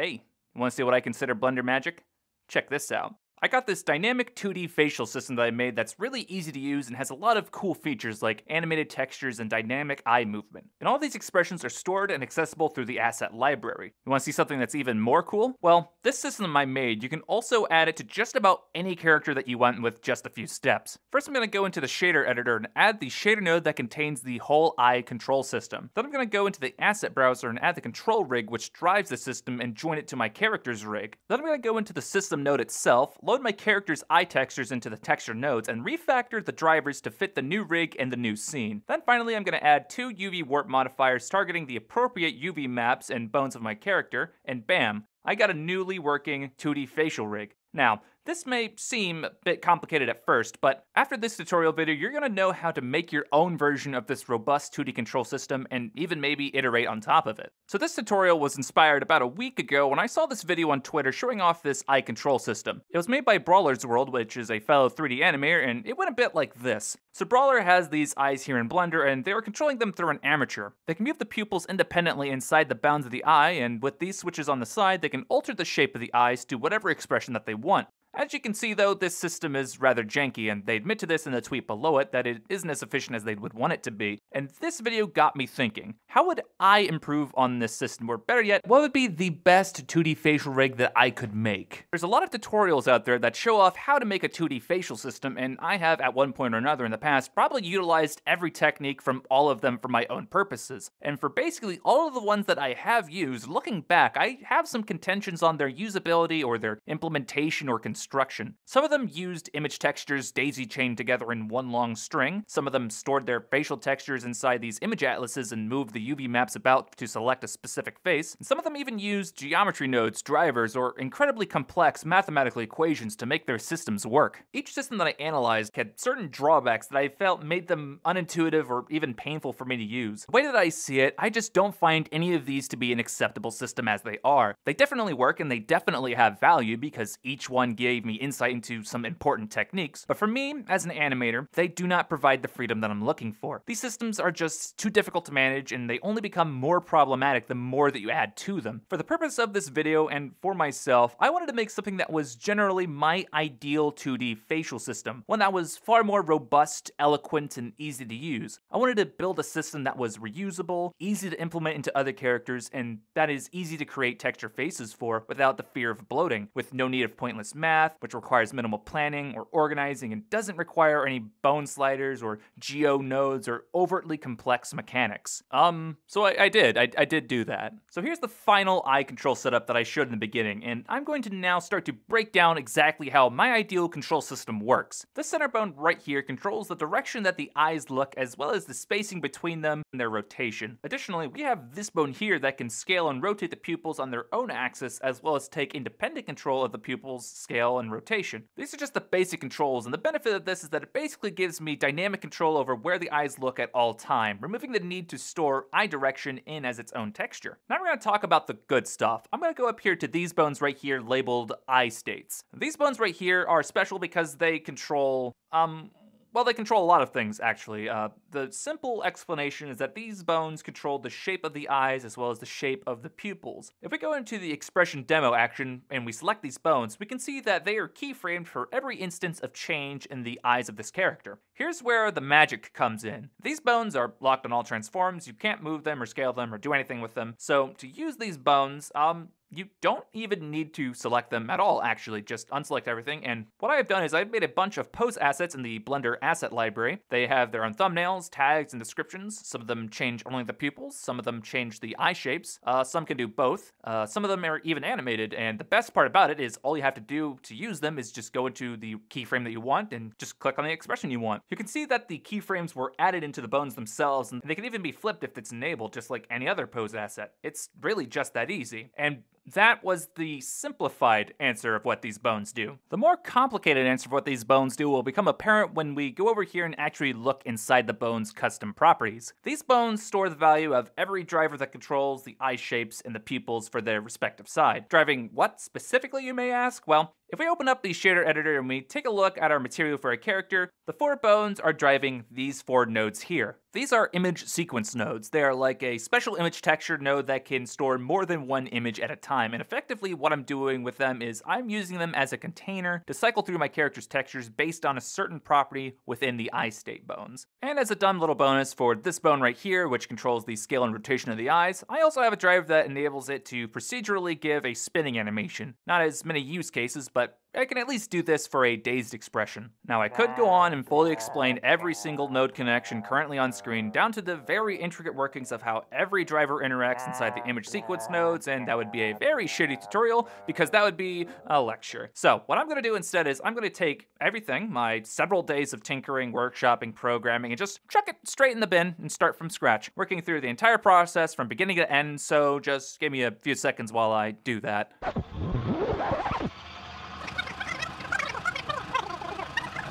Hey, want to see what I consider Blender magic? Check this out. I got this dynamic 2D facial system that I made that's really easy to use and has a lot of cool features like animated textures and dynamic eye movement. And all these expressions are stored and accessible through the asset library. You want to see something that's even more cool? Well, this system I made, you can also add it to just about any character that you want with just a few steps. First, I'm going to go into the shader editor and add the shader node that contains the whole eye control system. Then I'm going to go into the asset browser and add the control rig which drives the system and join it to my character's rig. Then I'm going to go into the system node itself, load my character's eye textures into the texture nodes, and refactor the drivers to fit the new rig and the new scene. Then finally, I'm going to add two UV warp modifiers targeting the appropriate UV maps and bones of my character, and bam, I got a newly working 2D facial rig. Now, this may seem a bit complicated at first, but after this tutorial video, you're to know how to make your own version of this robust 2D control system and even maybe iterate on top of it. So this tutorial was inspired about a week ago when I saw this video on Twitter showing off this eye control system. It was made by Brawler's World, which is a fellow 3D animator, and it went a bit like this. So Brawler has these eyes here in Blender, and they are controlling them through an armature. They can move the pupils independently inside the bounds of the eye, and with these switches on the side, they can alter the shape of the eyes to whatever expression that they want. As you can see though, this system is rather janky and they admit to this in the tweet below it that it isn't as efficient as they would want it to be. And this video got me thinking, how would I improve on this system? Or better yet, what would be the best 2D facial rig that I could make? There's a lot of tutorials out there that show off how to make a 2D facial system and I have at one point or another in the past probably utilized every technique from all of them for my own purposes. And for basically all of the ones that I have used, looking back, I have some contentions on their usability or their implementation or construction construction. Some of them used image textures daisy chained together in one long string. Some of them stored their facial textures inside these image atlases and moved the UV maps about to select a specific face. And some of them even used geometry nodes, drivers, or incredibly complex mathematical equations to make their systems work. Each system that I analyzed had certain drawbacks that I felt made them unintuitive or even painful for me to use. The way that I see it, I just don't find any of these to be an acceptable system as they are. They definitely work and they definitely have value because each one gives gave me insight into some important techniques, but for me, as an animator, they do not provide the freedom that I'm looking for. These systems are just too difficult to manage, and they only become more problematic the more that you add to them. For the purpose of this video, and for myself, I wanted to make something that was generally my ideal 2D facial system, one that was far more robust, eloquent, and easy to use. I wanted to build a system that was reusable, easy to implement into other characters, and that is easy to create texture faces for without the fear of bloating, with no need of pointless math, path, which requires minimal planning or organizing and doesn't require any bone sliders or geo nodes or overtly complex mechanics. Um, so I, I did, I, I did do that. So here's the final eye control setup that I showed in the beginning, and I'm going to now start to break down exactly how my ideal control system works. The center bone right here controls the direction that the eyes look as well as the spacing between them and their rotation. Additionally, we have this bone here that can scale and rotate the pupils on their own axis as well as take independent control of the pupils scale scale, and rotation. These are just the basic controls, and the benefit of this is that it basically gives me dynamic control over where the eyes look at all time, removing the need to store eye direction in as its own texture. Now we're going to talk about the good stuff. I'm going to go up here to these bones right here labeled eye states. These bones right here are special because they control, um, well, they control a lot of things, actually. Uh, the simple explanation is that these bones control the shape of the eyes as well as the shape of the pupils. If we go into the expression demo action and we select these bones, we can see that they are keyframed for every instance of change in the eyes of this character. Here's where the magic comes in. These bones are locked on all transforms, you can't move them or scale them or do anything with them, so to use these bones, um, you don't even need to select them at all, actually, just unselect everything. And what I've done is I've made a bunch of pose assets in the Blender asset library. They have their own thumbnails, tags, and descriptions. Some of them change only the pupils, some of them change the eye shapes, uh, some can do both. Uh, some of them are even animated, and the best part about it is all you have to do to use them is just go into the keyframe that you want and just click on the expression you want. You can see that the keyframes were added into the bones themselves, and they can even be flipped if it's enabled, just like any other pose asset. It's really just that easy. And that was the simplified answer of what these bones do. The more complicated answer of what these bones do will become apparent when we go over here and actually look inside the bone's custom properties. These bones store the value of every driver that controls the eye shapes and the pupils for their respective side. Driving what specifically, you may ask? Well, If we open up the shader editor and we take a look at our material for a character, the four bones are driving these four nodes here. These are image sequence nodes. They are like a special image texture node that can store more than one image at a time. And effectively what I'm doing with them is I'm using them as a container to cycle through my character's textures based on a certain property within the eye state bones. And as a dumb little bonus for this bone right here, which controls the scale and rotation of the eyes, I also have a driver that enables it to procedurally give a spinning animation. Not as many use cases, but I can at least do this for a dazed expression. Now I could go on and fully explain every single node connection currently on screen down to the very intricate workings of how every driver interacts inside the image sequence nodes and that would be a very shitty tutorial because that would be a lecture. So what I'm going to do instead is I'm going to take everything, my several days of tinkering, workshopping, programming, and just chuck it straight in the bin and start from scratch, working through the entire process from beginning to end, so just give me a few seconds while I do that.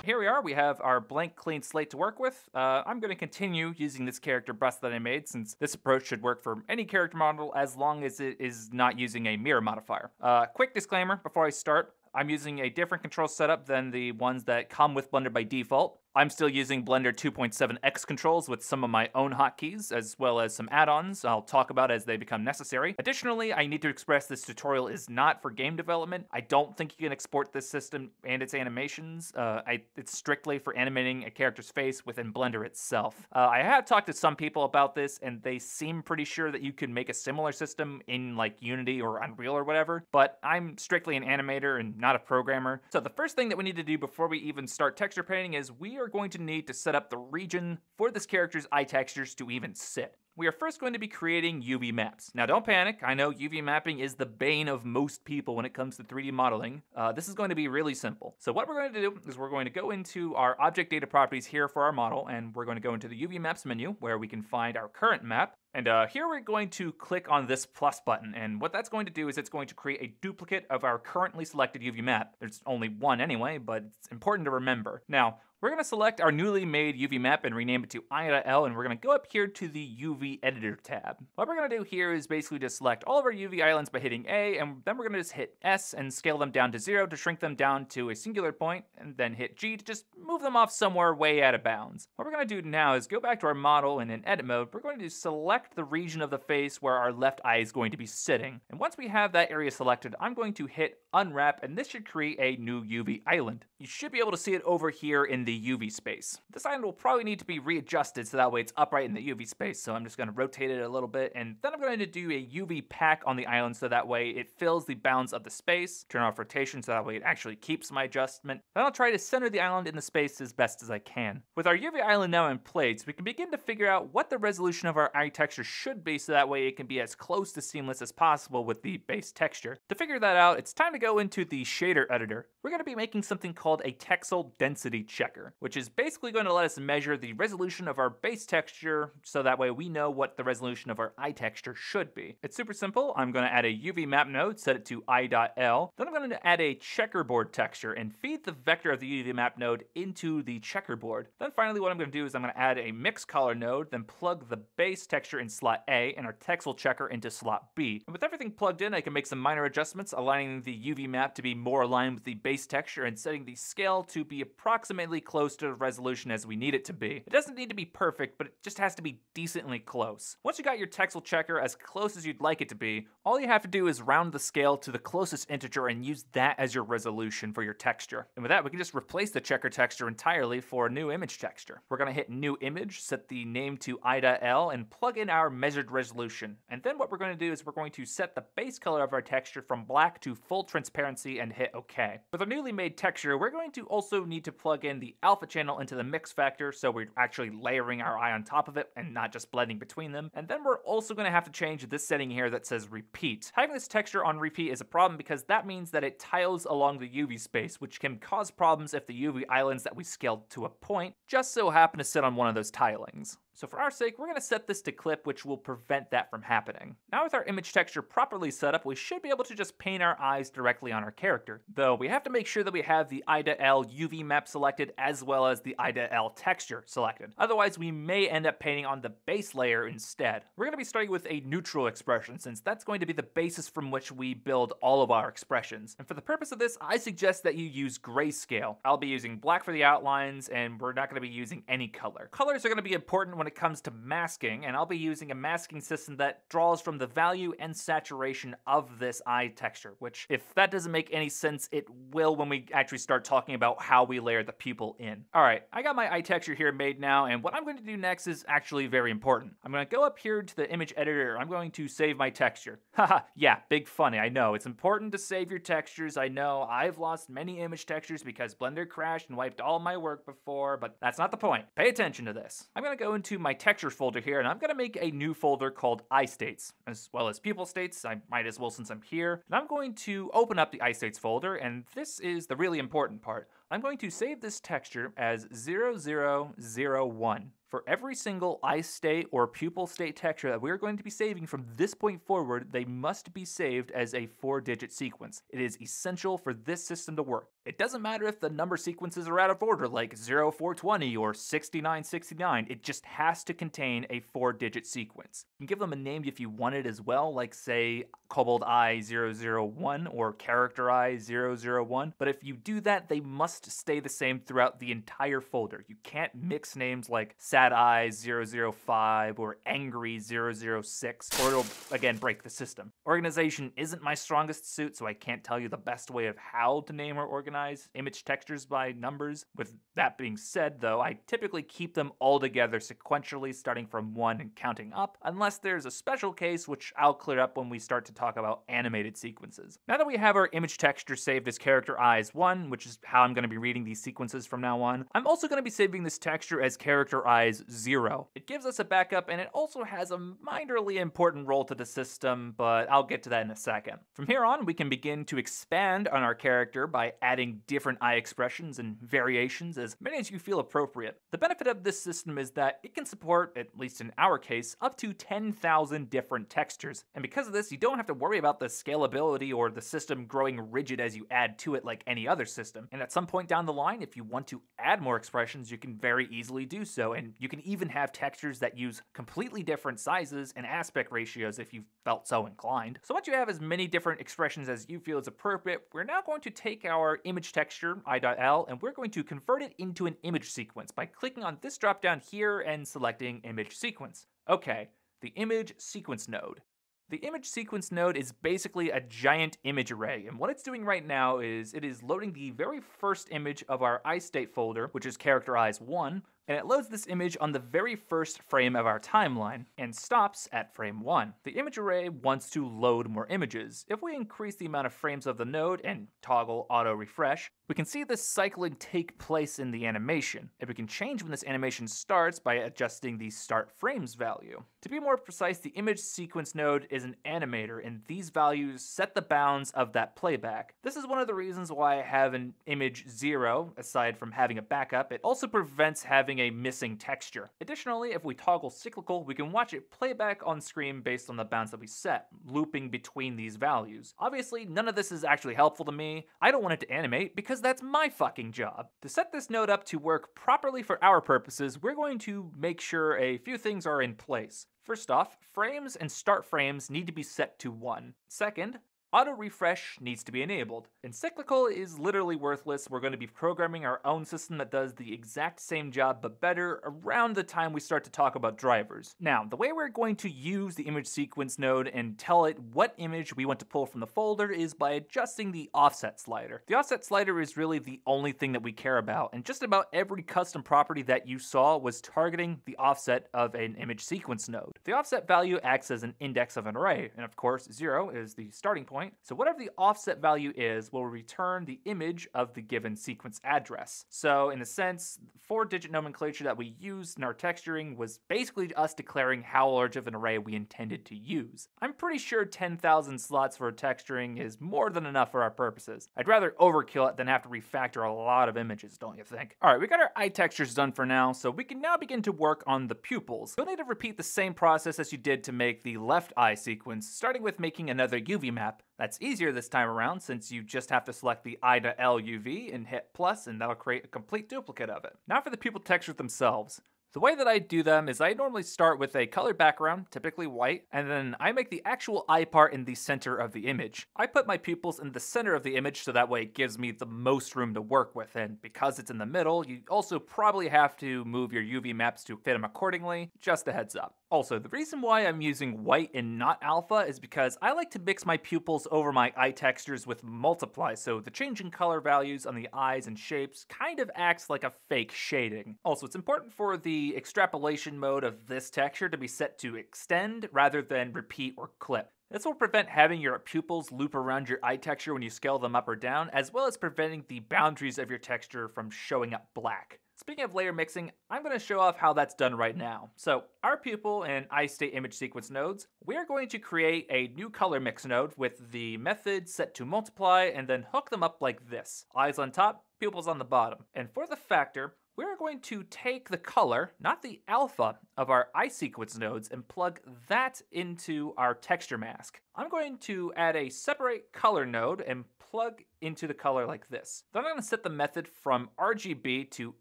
Here we are. We have our blank, clean slate to work with. Uh, I'm going to continue using this character bust that I made since this approach should work for any character model as long as it is not using a mirror modifier. Uh, quick disclaimer before I start. I'm using a different control setup than the ones that come with Blender by default. I'm still using Blender 2.7x controls with some of my own hotkeys, as well as some add-ons I'll talk about as they become necessary. Additionally, I need to express this tutorial is not for game development. I don't think you can export this system and its animations. Uh, I, it's strictly for animating a character's face within Blender itself. Uh, I have talked to some people about this, and they seem pretty sure that you can make a similar system in like Unity or Unreal or whatever, but I'm strictly an animator and not a programmer. So the first thing that we need to do before we even start texture painting is we are going to need to set up the region for this character's eye textures to even sit we are first going to be creating UV maps. Now don't panic, I know UV mapping is the bane of most people when it comes to 3D modeling. Uh, this is going to be really simple. So what we're going to do is we're going to go into our object data properties here for our model and we're going to go into the UV maps menu where we can find our current map. And uh, here we're going to click on this plus button, and what that's going to do is it's going to create a duplicate of our currently selected UV map. There's only one anyway, but it's important to remember. Now, we're going to select our newly made UV map and rename it to eye.L, and we're going to go up here to the UV Editor tab. What we're going to do here is basically just select all of our UV islands by hitting A, and then we're going to just hit S and scale them down to zero to shrink them down to a singular point, and then hit G to just move them off somewhere way out of bounds. What we're going to do now is go back to our model, and in edit mode, we're going to select the region of the face where our left eye is going to be sitting. And once we have that area selected, I'm going to hit unwrap, and this should create a new UV island. You should be able to see it over here in the UV space. This island will probably need to be readjusted so that way it's upright in the UV space, so I'm just going to rotate it a little bit, and then I'm going to do a UV pack on the island so that way it fills the bounds of the space, turn off rotation so that way it actually keeps my adjustment. Then I'll try to center the island in the space as best as I can. With our UV island now in place, we can begin to figure out what the resolution of our eye texture should be so that way it can be as close to seamless as possible with the base texture. To figure that out, it's time to go into the shader editor. We're going to be making something called a texel density checker, which is basically going to let us measure the resolution of our base texture so that way we know what the resolution of our eye texture should be. It's super simple. I'm going to add a UV map node, set it to eye.l. Then I'm going to add a checkerboard texture and feed the vector of the UV map node into the checkerboard. Then finally what I'm going to do is I'm going to add a mix color node, then plug the base texture in slot A and our texel checker into slot B. And with everything plugged in, I can make some minor adjustments, aligning the UV map to be more aligned with the base texture and setting the scale to be approximately close to the resolution as we need it to be. It doesn't need to be perfect, but it just has to be decently close. Once you got your texel checker as close as you'd like it to be, all you have to do is round the scale to the closest integer and use that as your resolution for your texture. And with that, we can just replace the checker texture entirely for a new image texture. We're gonna hit new image, set the name to eye.l, and plug in our measured resolution. And then what we're gonna do is we're going to set the base color of our texture from black to full transparency and hit OK. With our newly made texture, we're going to also need to plug in the alpha channel into the mix factor so we're actually layering our eye on top of it and not just blending between them. And then we're also going to have to change this setting here that says repeat. Having this texture on repeat is a problem because that means that it tiles along the UV space, which can cause problems if the UV islands that we scaled to a point just so happen to sit on one of those tilings. So for our sake, we're going to set this to clip, which will prevent that from happening. Now with our image texture properly set up, we should be able to just paint our eyes directly on our character. Though we have to make sure that we have the eye.L UV map selected as well as the eye.L texture selected. Otherwise, we may end up painting on the base layer instead. We're going to be starting with a neutral expression since that's going to be the basis from which we build all of our expressions. And for the purpose of this, I suggest that you use grayscale. I'll be using black for the outlines and we're not going to be using any color. Colors are going to be important when it comes to masking and I'll be using a masking system that draws from the value and saturation of this eye texture, which if that doesn't make any sense, it will when we actually start talking about how we layer the pupil in. All right, I got my eye texture here made now and what I'm going to do next is actually very important. I'm going to go up here to the image editor. I'm going to save my texture. Haha, yeah, big funny, I know. It's important to save your textures. I know I've lost many image textures because Blender crashed and wiped all my work before, but that's not the point. Pay attention to this. I'm going to go into my textures folder here and I'm going to make a new folder called eye states, as well as pupil states. I might as well since I'm here. And I'm going to open up the eye states folder and this is the really important part. I'm going to save this texture as 0001. For every single eye state or pupil state texture that we're going to be saving from this point forward, they must be saved as a four digit sequence. It is essential for this system to work. It doesn't matter if the number sequences are out of order, like 0420 or 6969, it just has to contain a four digit sequence. You can give them a name if you want it as well, like say Kobold Eye 001 or Character Eye 001, but if you do that, they must stay the same throughout the entire folder. You can't mix names like Sad Eye 005 or Angry 006, or it'll again break the system. Organization isn't my strongest suit, so I can't tell you the best way of how to name or organize image textures by numbers. With that being said, though, I typically keep them all together sequentially, starting from 1 and counting up, unless there's a special case, which I'll clear up when we start to talk about animated sequences. Now that we have our image texture saved as character eyes 1, which is how I'm going to be reading these sequences from now on, I'm also going to be saving this texture as character eyes 0. It gives us a backup and it also has a minorly important role to the system, but I'll get to that in a second. From here on, we can begin to expand on our character by adding different eye expressions and variations as many as you feel appropriate. The benefit of this system is that it can support, at least in our case, up to 10,000 different textures. And because of this, you don't have to worry about the scalability or the system growing rigid as you add to it like any other system. And at some point down the line, if you want to add more expressions, you can very easily do so. And you can even have textures that use completely different sizes and aspect ratios if you felt so inclined. So once you have as many different expressions as you feel is appropriate, we're now going to take our image texture, eye.l, and we're going to convert it into an image sequence by clicking on this drop down here and selecting image sequence. Okay, the image sequence node. The image sequence node is basically a giant image array, and what it's doing right now is it is loading the very first image of our eye state folder, which is character 1, and it loads this image on the very first frame of our timeline and stops at frame 1. The image array wants to load more images. If we increase the amount of frames of the node and toggle auto refresh, we can see this cycling take place in the animation, and we can change when this animation starts by adjusting the start frames value. To be more precise, the image sequence node is an animator, and these values set the bounds of that playback. This is one of the reasons why I have an image 0, aside from having a backup. It also prevents having a missing texture. Additionally, if we toggle cyclical, we can watch it play back on screen based on the bounds that we set, looping between these values. Obviously, none of this is actually helpful to me. I don't want it to animate because that's my fucking job. To set this node up to work properly for our purposes, we're going to make sure a few things are in place. First off, frames and start frames need to be set to 1. Second, Auto refresh needs to be enabled. Encyclical is literally worthless. We're going to be programming our own system that does the exact same job but better around the time we start to talk about drivers. Now, the way we're going to use the image sequence node and tell it what image we want to pull from the folder is by adjusting the offset slider. The offset slider is really the only thing that we care about, and just about every custom property that you saw was targeting the offset of an image sequence node. The offset value acts as an index of an array, and of course, 0 is the starting point point. So whatever the offset value is will return the image of the given sequence address. So in a sense, four-digit nomenclature that we used in our texturing was basically us declaring how large of an array we intended to use. I'm pretty sure 10,000 slots for texturing is more than enough for our purposes. I'd rather overkill it than have to refactor a lot of images, don't you think? Alright, we got our eye textures done for now, so we can now begin to work on the pupils. You'll need to repeat the same process as you did to make the left eye sequence, starting with making another UV map. That's easier this time around since you just have to select the eye.L UV and hit plus and that'll create a complete duplicate of it. Now for the pupil textures themselves. The way that I do them is I normally start with a color background, typically white, and then I make the actual eye part in the center of the image. I put my pupils in the center of the image so that way it gives me the most room to work with, and because it's in the middle, you also probably have to move your UV maps to fit them accordingly, just a heads up. Also, the reason why I'm using white and not alpha is because I like to mix my pupils over my eye textures with multiply, so the changing color values on the eyes and shapes kind of acts like a fake shading. Also, it's important for the extrapolation mode of this texture to be set to extend rather than repeat or clip. This will prevent having your pupils loop around your eye texture when you scale them up or down, as well as preventing the boundaries of your texture from showing up black. Speaking of layer mixing, I'm going to show off how that's done right now. So our pupil and eye state image sequence nodes, we're going to create a new color mix node with the method set to multiply and then hook them up like this. Eyes on top, pupils on the bottom. And for the factor, we're going to take the color, not the alpha, of our eye sequence nodes and plug that into our texture mask. I'm going to add a separate color node and plug into the color like this. Then I'm to set the method from RGB to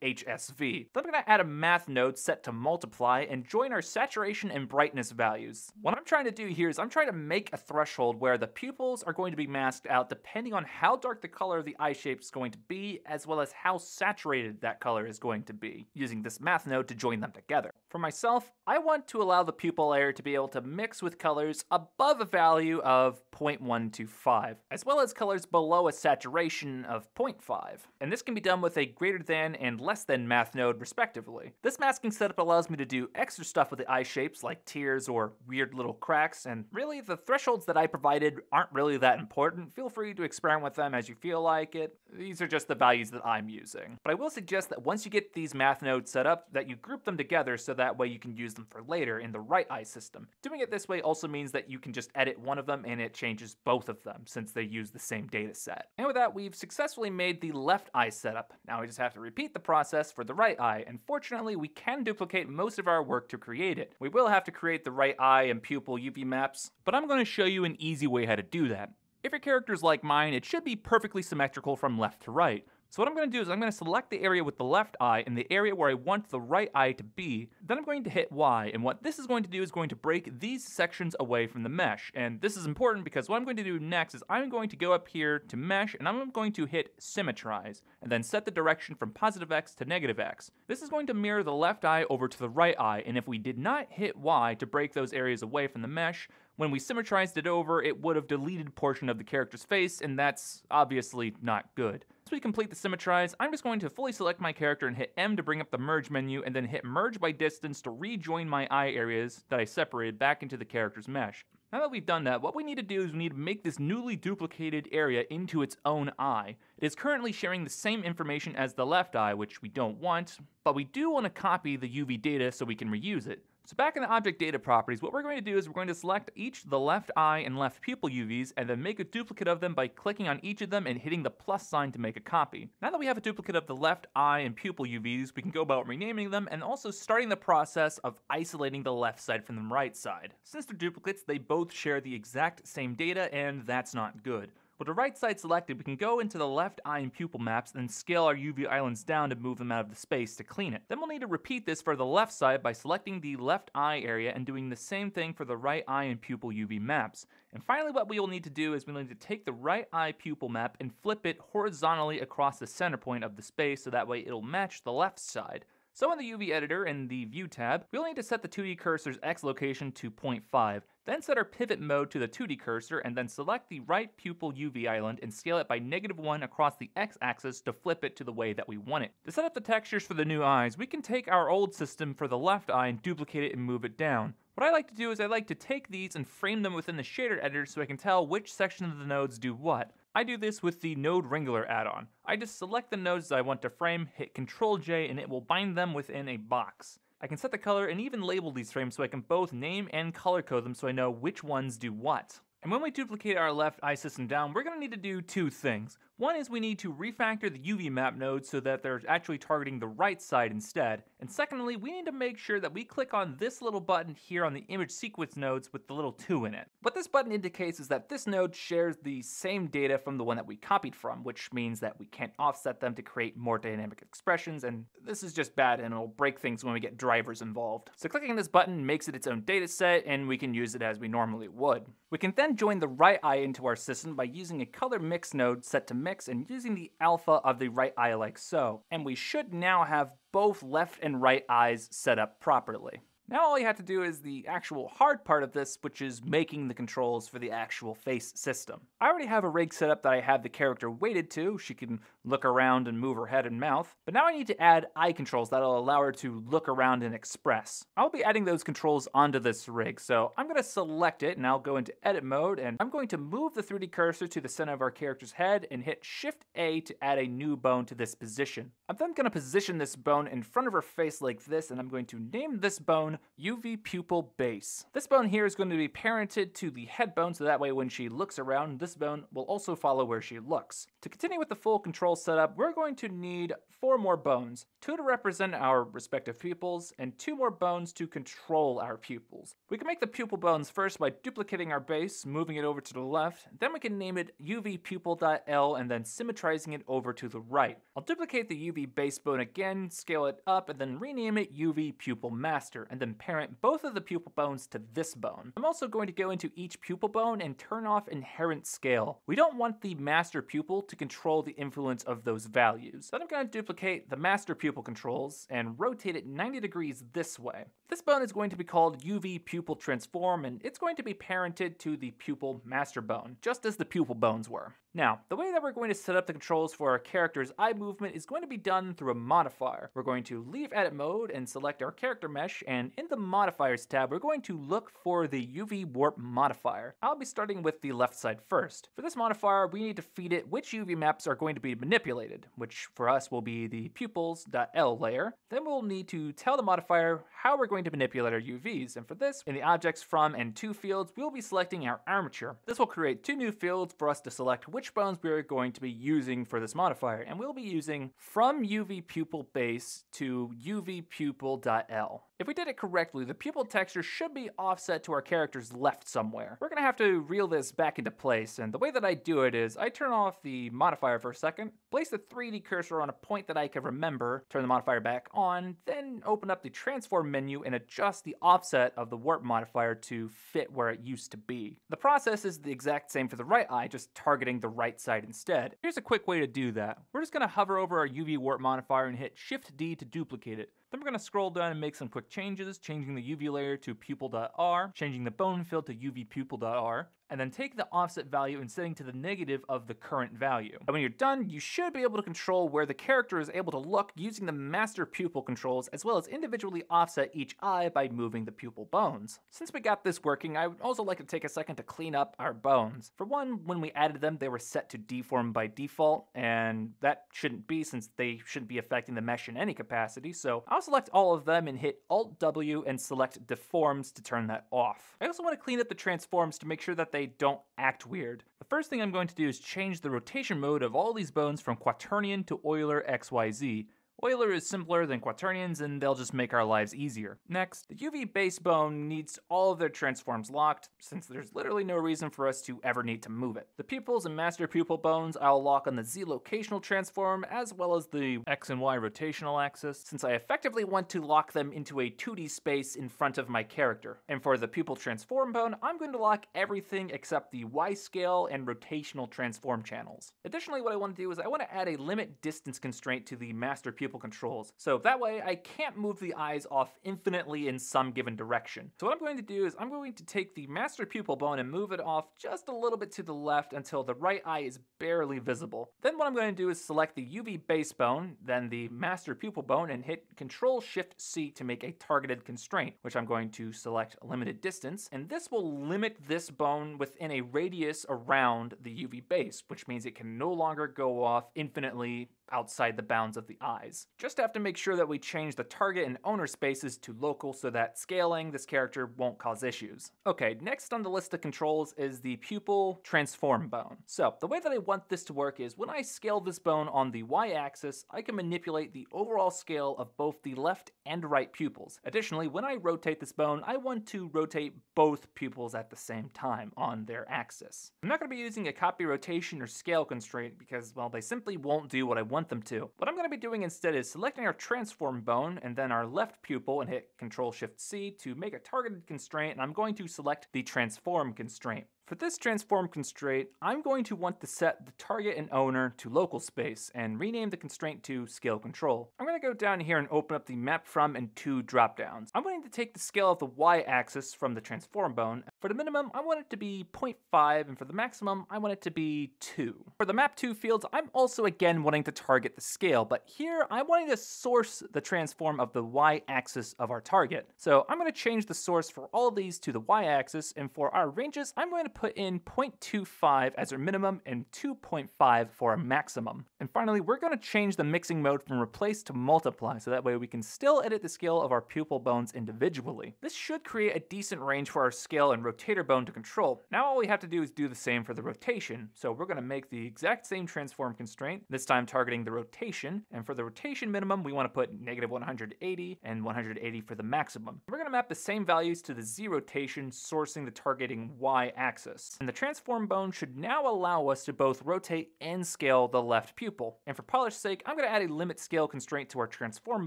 HSV. Then I'm going to add a math node set to multiply and join our saturation and brightness values. What I'm trying to do here is I'm trying to make a threshold where the pupils are going to be masked out depending on how dark the color of the eye shape is going to be as well as how saturated that color is going to be, using this math node to join them together. For myself, I want to allow the pupil layer to be able to mix with colors above a value of 0.125, as well as colors below a saturation of 0.5. And this can be done with a greater than and less than math node respectively. This masking setup allows me to do extra stuff with the eye shapes like tears or weird little cracks, and really the thresholds that I provided aren't really that important. Feel free to experiment with them as you feel like it. These are just the values that I'm using. But I will suggest that once you get these math nodes set up, that you group them together so that way you can use them for later in the right eye system. Doing it this way also means that you can just edit one of them and it changes both of them since they use the same data set. And with that, we've successfully made the left eye setup. Now we just have to repeat the process for the right eye, and fortunately we can duplicate most of our work to create it. We will have to create the right eye and pupil UV maps, but I'm going to show you an easy way how to do that. If your character is like mine, it should be perfectly symmetrical from left to right. So what I'm going to do is I'm going to select the area with the left eye and the area where I want the right eye to be. Then I'm going to hit Y, and what this is going to do is going to break these sections away from the mesh. And this is important because what I'm going to do next is I'm going to go up here to mesh, and I'm going to hit symmetrize, and then set the direction from positive X to negative X. This is going to mirror the left eye over to the right eye, and if we did not hit Y to break those areas away from the mesh, when we symmetrized it over, it would have deleted portion of the character's face, and that's obviously not good. Once we complete the symmetrize, I'm just going to fully select my character and hit M to bring up the merge menu, and then hit merge by distance to rejoin my eye areas that I separated back into the character's mesh. Now that we've done that, what we need to do is we need to make this newly duplicated area into its own eye. It is currently sharing the same information as the left eye, which we don't want, but we do want to copy the UV data so we can reuse it. So back in the object data properties, what we're going to do is we're going to select each the left eye and left pupil UVs and then make a duplicate of them by clicking on each of them and hitting the plus sign to make a copy. Now that we have a duplicate of the left eye and pupil UVs, we can go about renaming them and also starting the process of isolating the left side from the right side. Since they're duplicates, they both share the exact same data and that's not good. With the right side selected, we can go into the left eye and pupil maps and scale our UV islands down to move them out of the space to clean it. Then we'll need to repeat this for the left side by selecting the left eye area and doing the same thing for the right eye and pupil UV maps. And finally what we will need to do is we'll need to take the right eye pupil map and flip it horizontally across the center point of the space so that way it'll match the left side. So in the UV editor in the View tab, we'll need to set the 2D cursor's X location to 0.5, then set our pivot mode to the 2D cursor and then select the right pupil UV island and scale it by negative 1 across the X axis to flip it to the way that we want it. To set up the textures for the new eyes, we can take our old system for the left eye and duplicate it and move it down. What I like to do is I like to take these and frame them within the shader editor so I can tell which section of the nodes do what. I do this with the Node Wrangler add-on. I just select the nodes I want to frame, hit Ctrl J, and it will bind them within a box. I can set the color and even label these frames so I can both name and color code them so I know which ones do what. And when we duplicate our left eye system down, we're going to need to do two things. One is we need to refactor the UV map nodes so that they're actually targeting the right side instead. And secondly, we need to make sure that we click on this little button here on the image sequence nodes with the little 2 in it. What this button indicates is that this node shares the same data from the one that we copied from, which means that we can't offset them to create more dynamic expressions, and this is just bad and it'll break things when we get drivers involved. So clicking this button makes it its own data set, and we can use it as we normally would. We can then join the right eye into our system by using a color mix node set to mix and using the alpha of the right eye like so. And we should now have both left and right eyes set up properly. Now all you have to do is the actual hard part of this, which is making the controls for the actual face system. I already have a rig set up that I have the character weighted to. She can look around and move her head and mouth. But now I need to add eye controls that'll allow her to look around and express. I'll be adding those controls onto this rig, so I'm going to select it and I'll go into edit mode and I'm going to move the 3D cursor to the center of our character's head and hit Shift A to add a new bone to this position. I'm then going to position this bone in front of her face like this and I'm going to name this bone UV pupil base. This bone here is going to be parented to the head bone so that way when she looks around, this bone will also follow where she looks. To continue with the full control setup, we're going to need four more bones, two to represent our respective pupils, and two more bones to control our pupils. We can make the pupil bones first by duplicating our base, moving it over to the left, then we can name it UV pupil.L and then symmetrizing it over to the right. I'll duplicate the UV base bone again, scale it up, and then rename it UV pupil master, and then parent both of the pupil bones to this bone. I'm also going to go into each pupil bone and turn off inherit scale. We don't want the master pupil to control the influence of those values. Then I'm going to duplicate the master pupil controls and rotate it 90 degrees this way. This bone is going to be called UV pupil transform and it's going to be parented to the pupil master bone, just as the pupil bones were. Now, the way that we're going to set up the controls for our character's eye movement is going to be done through a modifier. We're going to leave edit mode and select our character mesh, and in the modifiers tab, we're going to look for the UV warp modifier. I'll be starting with the left side first. For this modifier, we need to feed it which UV maps are going to be manipulated, which for us will be the pupils.L layer. Then we'll need to tell the modifier how we're going to manipulate our UVs, and for this, in the objects from and to fields, we'll be selecting our armature. This will create two new fields for us to select which bones we're going to be using for this modifier, and we'll be using from UV pupil base to UV pupil.L. If we did it correctly, the pupil texture should be offset to our character's left somewhere. We're gonna have to reel this back into place, and the way that I do it is I turn off the modifier for a second, place the 3D cursor on a point that I can remember, turn the modifier back on, then open up the transform menu and adjust the offset of the warp modifier to fit where it used to be. The process is the exact same for the right eye, just targeting the right side instead. Here's a quick way to do that. We're just gonna hover over our UV warp modifier and hit Shift D to duplicate it. Then we're going to scroll down and make some quick changes, changing the UV layer to pupil.R, changing the bone fill to UV pupil.R, and then take the offset value and setting to the negative of the current value. And when you're done, you should be able to control where the character is able to look using the master pupil controls, as well as individually offset each eye by moving the pupil bones. Since we got this working, I would also like to take a second to clean up our bones. For one, when we added them, they were set to deform by default, and that shouldn't be since they shouldn't be affecting the mesh in any capacity, so I'll select all of them and hit Alt-W and select Deforms to turn that off. I also want to clean up the transforms to make sure that they don't act weird. The first thing I'm going to do is change the rotation mode of all these bones from Quaternion to Euler XYZ. Euler is simpler than quaternions and they'll just make our lives easier. Next, the UV base bone needs all of their transforms locked, since there's literally no reason for us to ever need to move it. The pupils and master pupil bones I'll lock on the Z locational transform as well as the X and Y rotational axis, since I effectively want to lock them into a 2D space in front of my character. And for the pupil transform bone, I'm going to lock everything except the Y scale and rotational transform channels. Additionally, what I want to do is I want to add a limit distance constraint to the master pupil controls. So that way I can't move the eyes off infinitely in some given direction. So what I'm going to do is I'm going to take the master pupil bone and move it off just a little bit to the left until the right eye is barely visible. Then what I'm going to do is select the UV base bone, then the master pupil bone and hit Control Shift C to make a targeted constraint, which I'm going to select limited distance. And this will limit this bone within a radius around the UV base, which means it can no longer go off infinitely outside the bounds of the eyes. Just have to make sure that we change the target and owner spaces to local so that scaling this character won't cause issues. Okay, next on the list of controls is the pupil transform bone. So the way that I want this to work is when I scale this bone on the y-axis, I can manipulate the overall scale of both the left and right pupils. Additionally, when I rotate this bone, I want to rotate both pupils at the same time on their axis. I'm not going to be using a copy rotation or scale constraint because, well, they simply won't do what I want want them to. What I'm going to be doing instead is selecting our transform bone and then our left pupil and hit Control Shift C to make a targeted constraint and I'm going to select the transform constraint. For this transform constraint, I'm going to want to set the target and owner to local space and rename the constraint to scale control. I'm going to go down here and open up the map from and to dropdowns. I'm going to take the scale of the y-axis from the transform bone. For the minimum, I want it to be 0.5 and for the maximum, I want it to be 2. For the map to fields, I'm also again wanting to target the scale, but here I'm wanting to source the transform of the y-axis of our target. So I'm going to change the source for all these to the y-axis and for our ranges, I'm going to put in 0.25 as our minimum and 2.5 for our maximum. And finally, we're going to change the mixing mode from replace to multiply, so that way we can still edit the scale of our pupil bones individually. This should create a decent range for our scale and rotator bone to control. Now all we have to do is do the same for the rotation. So we're going to make the exact same transform constraint, this time targeting the rotation. And for the rotation minimum, we want to put negative 180 and 180 for the maximum. We're going to map the same values to the Z rotation, sourcing the targeting Y axis axis. And the transform bone should now allow us to both rotate and scale the left pupil. And for polish sake, I'm going to add a limit scale constraint to our transform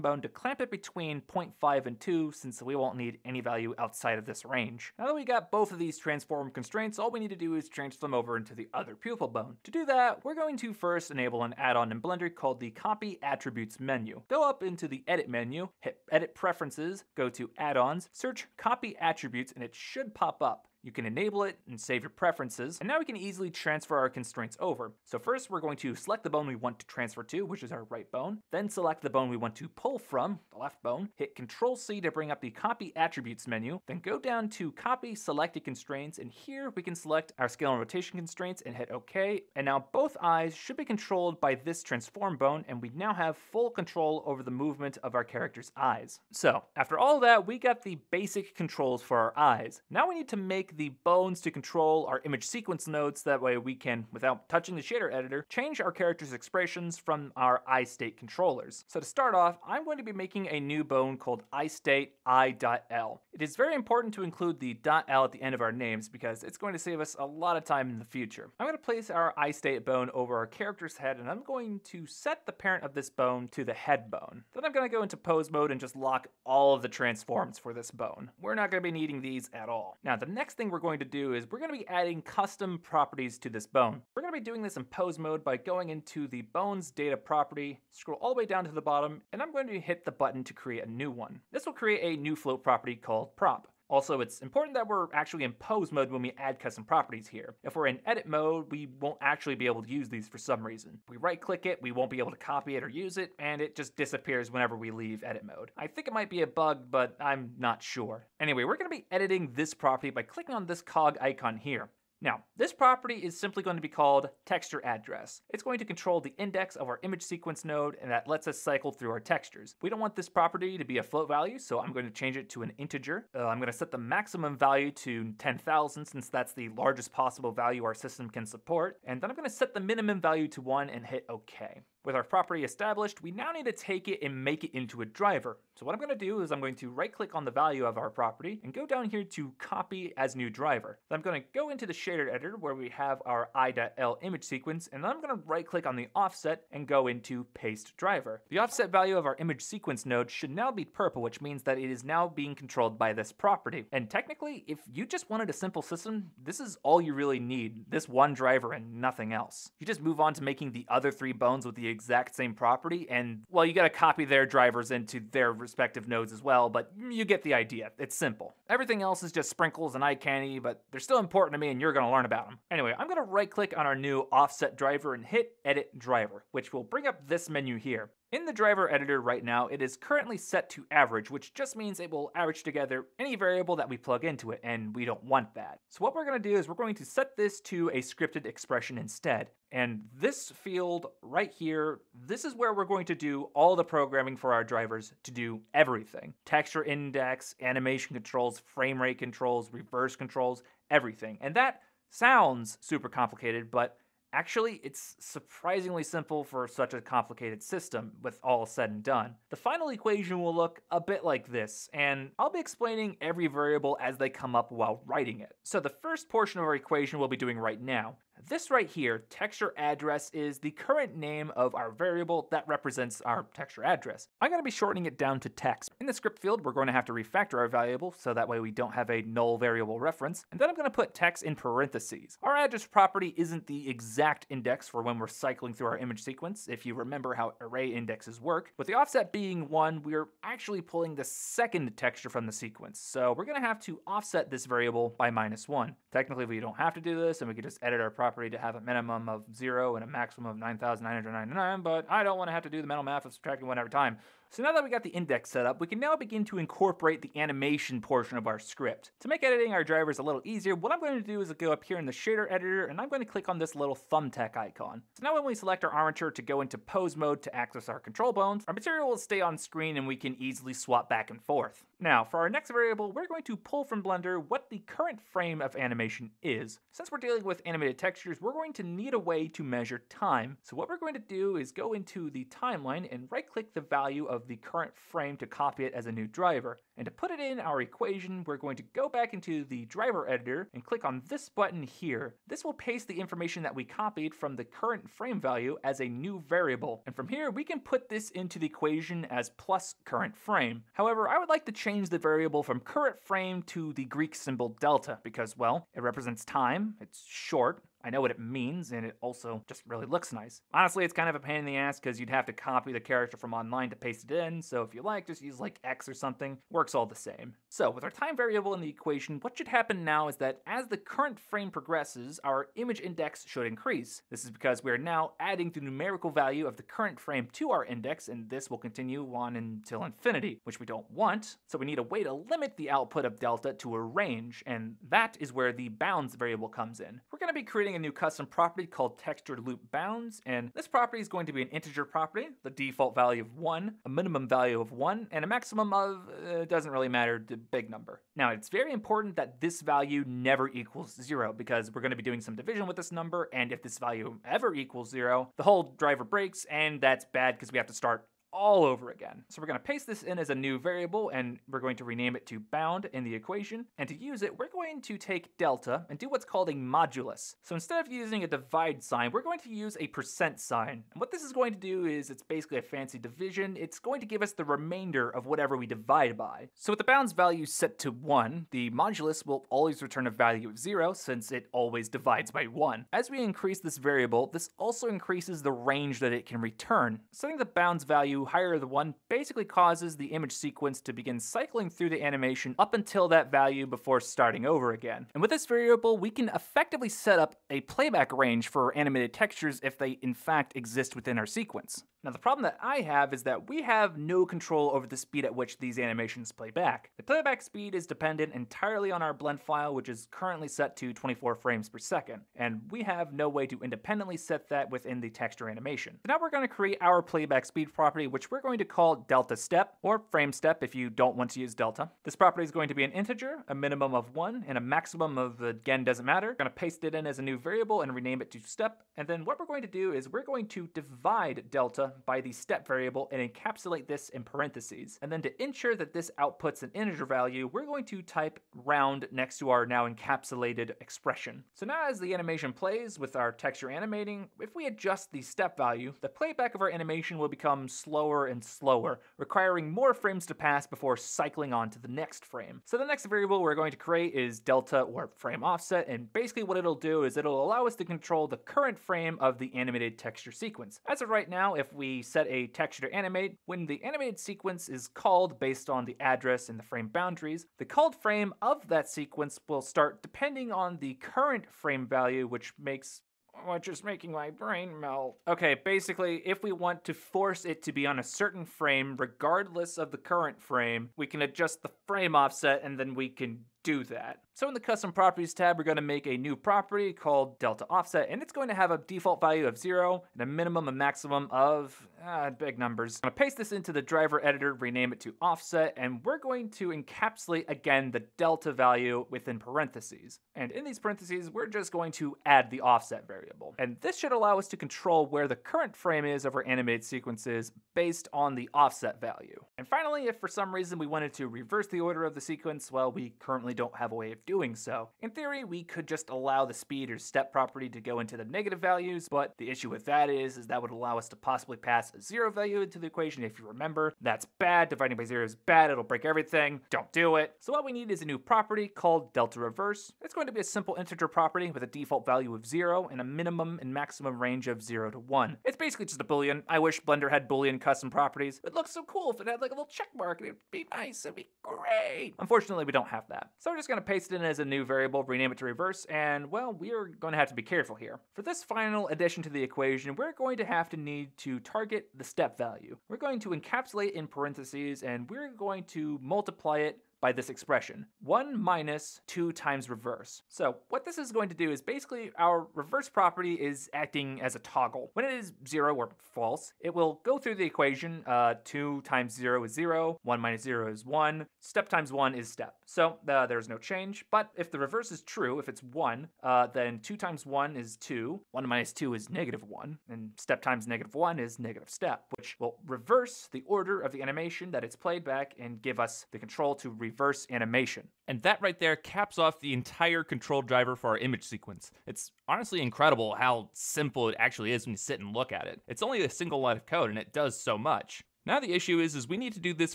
bone to clamp it between 0.5 and 2 since we won't need any value outside of this range. Now that we got both of these transform constraints, all we need to do is transfer them over into the other pupil bone. To do that, we're going to first enable an add-on in Blender called the Copy Attributes menu. Go up into the Edit menu, hit Edit Preferences, go to Add-ons, search Copy Attributes, and it should pop up. You can enable it and save your preferences, and now we can easily transfer our constraints over. So first we're going to select the bone we want to transfer to, which is our right bone, then select the bone we want to pull from, the left bone, hit Control C to bring up the Copy Attributes menu, then go down to Copy Selected Constraints, and here we can select our scale and rotation constraints and hit OK, and now both eyes should be controlled by this transform bone, and we now have full control over the movement of our character's eyes. So, after all that, we got the basic controls for our eyes. Now we need to make the bones to control our image sequence nodes. That way we can, without touching the shader editor, change our character's expressions from our eye state controllers. So to start off, I'm going to be making a new bone called EyeState eye.l. It is very important to include the .l at the end of our names because it's going to save us a lot of time in the future. I'm going to place our EyeState bone over our character's head and I'm going to set the parent of this bone to the head bone. Then I'm going to go into pose mode and just lock all of the transforms for this bone. We're not going to be needing these at all. Now the next thing we're going to do is we're going to be adding custom properties to this bone. We're going to be doing this in pose mode by going into the bones data property, scroll all the way down to the bottom, and I'm going to hit the button to create a new one. This will create a new float property called prop. Also, it's important that we're actually in pose mode when we add custom properties here. If we're in edit mode, we won't actually be able to use these for some reason. We right click it, we won't be able to copy it or use it, and it just disappears whenever we leave edit mode. I think it might be a bug, but I'm not sure. Anyway, we're gonna be editing this property by clicking on this cog icon here. Now, this property is simply going to be called texture address. It's going to control the index of our image sequence node and that lets us cycle through our textures. We don't want this property to be a float value, so I'm going to change it to an integer. Uh, I'm going to set the maximum value to 10,000 since that's the largest possible value our system can support. And then I'm going to set the minimum value to 1 and hit OK. With our property established, we now need to take it and make it into a driver. So what I'm going to do is I'm going to right click on the value of our property and go down here to copy as new driver. Then I'm going to go into the shader editor where we have our eye.l image sequence and then I'm going to right click on the offset and go into paste driver. The offset value of our image sequence node should now be purple which means that it is now being controlled by this property. And technically if you just wanted a simple system, this is all you really need, this one driver and nothing else. You just move on to making the other three bones with the exact same property, and well, you gotta copy their drivers into their respective nodes as well, but you get the idea. It's simple. Everything else is just sprinkles and eye candy, but they're still important to me and you're gonna learn about them. Anyway, I'm gonna right click on our new offset driver and hit edit driver, which will bring up this menu here. In the driver editor right now, it is currently set to average, which just means it will average together any variable that we plug into it, and we don't want that. So what we're going to do is we're going to set this to a scripted expression instead. And this field right here, this is where we're going to do all the programming for our drivers to do everything. Texture index, animation controls, frame rate controls, reverse controls, everything. And that sounds super complicated, but Actually, it's surprisingly simple for such a complicated system, with all said and done. The final equation will look a bit like this, and I'll be explaining every variable as they come up while writing it. So the first portion of our equation we'll be doing right now. This right here, texture address, is the current name of our variable that represents our texture address. I'm going to be shortening it down to text. In the script field, we're going to have to refactor our variable so that way we don't have a null variable reference. And then I'm going to put text in parentheses. Our address property isn't the exact index for when we're cycling through our image sequence, if you remember how array indexes work. With the offset being 1, we're actually pulling the second texture from the sequence. So we're going to have to offset this variable by minus 1. Technically, we don't have to do this, and we could just edit our property to have a minimum of 0 and a maximum of 9,999, but I don't want to have to do the mental math of subtracting one every time. So now that we got the index set up, we can now begin to incorporate the animation portion of our script. To make editing our drivers a little easier, what I'm going to do is go up here in the shader editor and I'm going to click on this little thumbtack icon. So now when we select our armature to go into pose mode to access our control bones, our material will stay on screen and we can easily swap back and forth. Now, for our next variable, we're going to pull from Blender what the current frame of animation is. Since we're dealing with animated textures, we're going to need a way to measure time. So what we're going to do is go into the timeline and right click the value of of the current frame to copy it as a new driver. And to put it in our equation, we're going to go back into the driver editor and click on this button here. This will paste the information that we copied from the current frame value as a new variable. And from here, we can put this into the equation as plus current frame. However, I would like to change the variable from current frame to the Greek symbol delta because, well, it represents time, it's short, I know what it means, and it also just really looks nice. Honestly, it's kind of a pain in the ass because you'd have to copy the character from online to paste it in, so if you like, just use like X or something. Works all the same. So, with our time variable in the equation, what should happen now is that as the current frame progresses, our image index should increase. This is because we are now adding the numerical value of the current frame to our index, and this will continue on until infinity, which we don't want, so we need a way to limit the output of delta to a range, and that is where the bounds variable comes in. We're going to be creating creating a new custom property called texture loop bounds, and this property is going to be an integer property, the default value of 1, a minimum value of 1, and a maximum of, uh, doesn't really matter, the big number. Now, it's very important that this value never equals 0, because we're going to be doing some division with this number, and if this value ever equals 0, the whole driver breaks, and that's bad because we have to start all over again. So we're going to paste this in as a new variable and we're going to rename it to bound in the equation. And to use it, we're going to take delta and do what's called a modulus. So instead of using a divide sign, we're going to use a percent sign. And what this is going to do is it's basically a fancy division. It's going to give us the remainder of whatever we divide by. So with the bounds value set to 1, the modulus will always return a value of 0 since it always divides by 1. As we increase this variable, this also increases the range that it can return. Setting the bounds value higher the 1 basically causes the image sequence to begin cycling through the animation up until that value before starting over again. And with this variable, we can effectively set up a playback range for animated textures if they in fact exist within our sequence. Now the problem that I have is that we have no control over the speed at which these animations play back. The playback speed is dependent entirely on our blend file which is currently set to 24 frames per second, and we have no way to independently set that within the texture animation. So now we're going to create our playback speed property which we're going to call delta step, or frame step if you don't want to use delta. This property is going to be an integer, a minimum of 1, and a maximum of, again, doesn't matter. We're going to paste it in as a new variable and rename it to step, and then what we're going to do is we're going to divide delta by the step variable and encapsulate this in parentheses. And then to ensure that this outputs an integer value, we're going to type round next to our now encapsulated expression. So now as the animation plays with our texture animating, if we adjust the step value, the playback of our animation will become slower and slower, requiring more frames to pass before cycling on to the next frame. So the next variable we're going to create is delta or frame offset, and basically what it'll do is it'll allow us to control the current frame of the animated texture sequence. As of right now, if we set a texture to animate, when the animated sequence is called based on the address and the frame boundaries, the called frame of that sequence will start depending on the current frame value, which makes which is making my brain melt. Okay, basically, if we want to force it to be on a certain frame, regardless of the current frame, we can adjust the frame offset and then we can do that. So in the custom properties tab, we're going to make a new property called delta offset, and it's going to have a default value of zero and a minimum and maximum of uh, big numbers. I'm going to paste this into the driver editor, rename it to offset, and we're going to encapsulate again the delta value within parentheses. And in these parentheses, we're just going to add the offset variable. And this should allow us to control where the current frame is of our animated sequences based on the offset value. And finally, if for some reason we wanted to reverse the order of the sequence, well, we currently don't have a way of doing so. In theory, we could just allow the speed or step property to go into the negative values, but the issue with that is, is that would allow us to possibly pass a zero value into the equation if you remember. That's bad, dividing by zero is bad, it'll break everything, don't do it. So what we need is a new property called delta reverse. It's going to be a simple integer property with a default value of zero and a minimum and maximum range of zero to one. It's basically just a boolean. I wish Blender had boolean custom properties. It looks so cool if it had like a little check mark and it'd be nice, it'd be great. Unfortunately, we don't have that. So we're just gonna paste it in as a new variable, rename it to reverse, and well, we are going to have to be careful here. For this final addition to the equation, we're going to have to need to target the step value. We're going to encapsulate in parentheses, and we're going to multiply it by this expression, 1 minus 2 times reverse. So what this is going to do is basically our reverse property is acting as a toggle. When it is 0 or false, it will go through the equation, uh, 2 times 0 is 0, 1 minus 0 is 1, step times 1 is step. So uh, there's no change, but if the reverse is true, if it's 1, uh, then 2 times 1 is 2, 1 minus 2 is negative 1, and step times negative 1 is negative step, which will reverse the order of the animation that it's played back and give us the control to reverse reverse animation. And that right there caps off the entire control driver for our image sequence. It's honestly incredible how simple it actually is when you sit and look at it. It's only a single line of code and it does so much. Now the issue is, is we need to do this